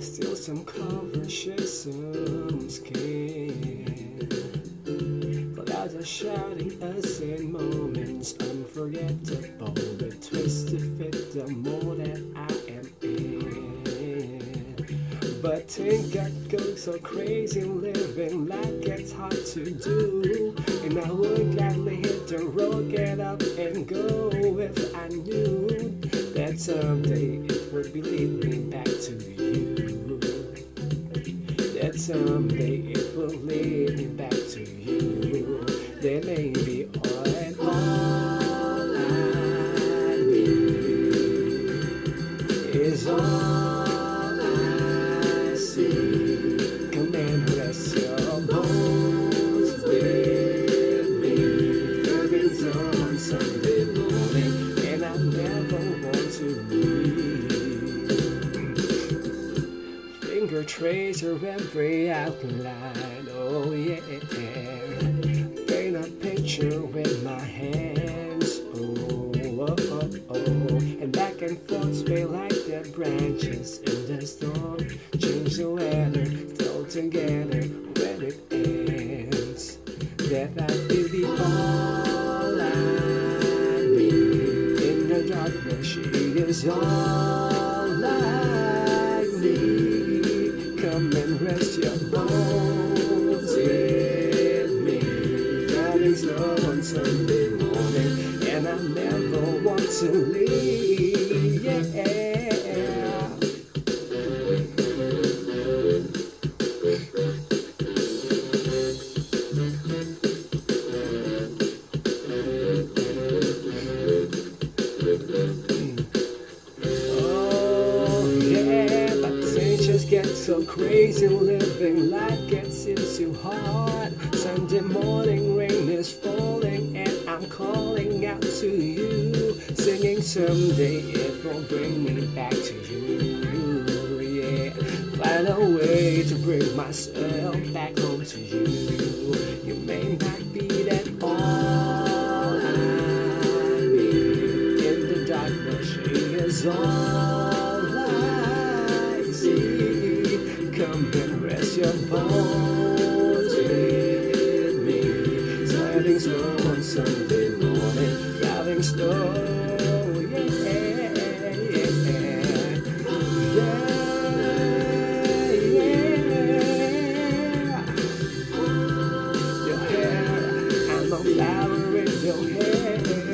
Still some cover shares some skin. Are shouting us in moments unforgettable. The twist to fit the mold that I am in. But think I go so crazy living like it's hard to do. And I would gladly hit the road, get up and go if I knew that someday it would be leading back to you. That someday it will lead me. May be all and all I need is all I see. Come and rest your bones with me. Curtains on Sunday morning, and I never want to leave. Finger tracer every outline, oh yeah. With my hands, oh, oh, oh, oh. And back and forth sway like the branches in the storm. Change the weather, still together when it ends. That might be the all I need. In the darkness, she is all Driving slow on Sunday morning, and I never want to leave. Yeah. Oh so crazy living like someday it will bring me back to you. Yeah, find a way to bring myself back home to you. You may not be that all I need in the darkness. She is all I see. Come and rest your bones with me. Sliding slow on Sunday morning, driving slow. Flower in your hair.